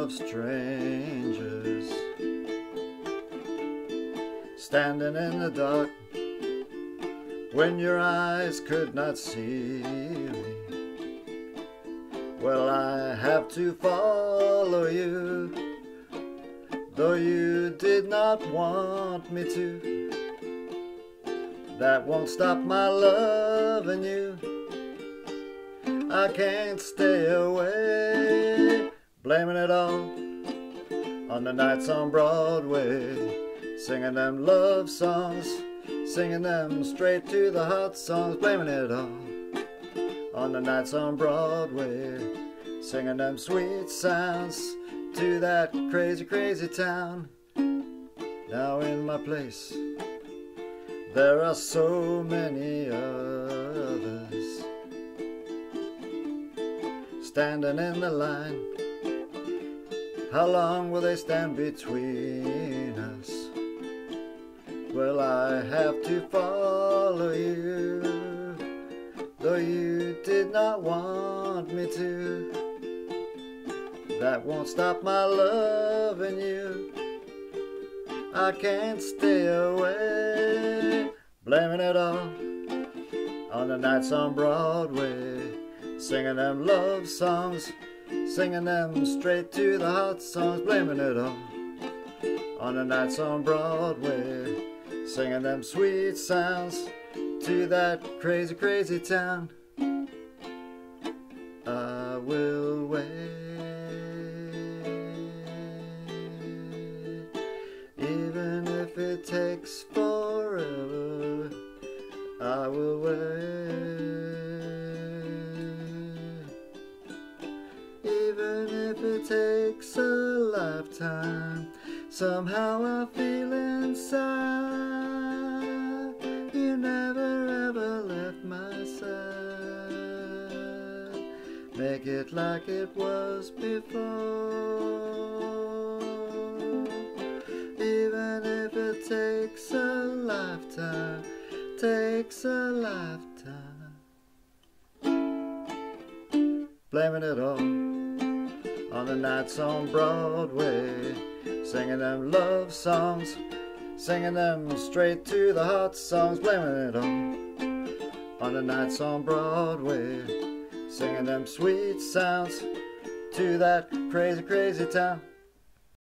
of strangers standing in the dark when your eyes could not see me. Well, I have to follow you, though you did not want me to. That won't stop my loving you. I can't stay away, blaming it all on the nights on Broadway, singing them love songs Singing them straight to the hot songs, blaming it all on the nights on Broadway. Singing them sweet sounds to that crazy, crazy town. Now in my place, there are so many others standing in the line. How long will they stand between us? Well, I have to follow you, though you did not want me to. That won't stop my loving you. I can't stay away, blaming it all on the nights on Broadway, singing them love songs, singing them straight to the hot songs, blaming it all on the nights on Broadway singing them sweet sounds to that crazy, crazy town. I will wait, even if it takes forever. I will wait, it takes a lifetime. Somehow I feel inside. You never ever left my side. Make it like it was before. Even if it takes a lifetime, takes a lifetime. Blaming it all on the nights on Broadway, singing them love songs, singing them straight to the hot songs, blaming it all on the nights on Broadway singing them sweet sounds to that crazy, crazy town.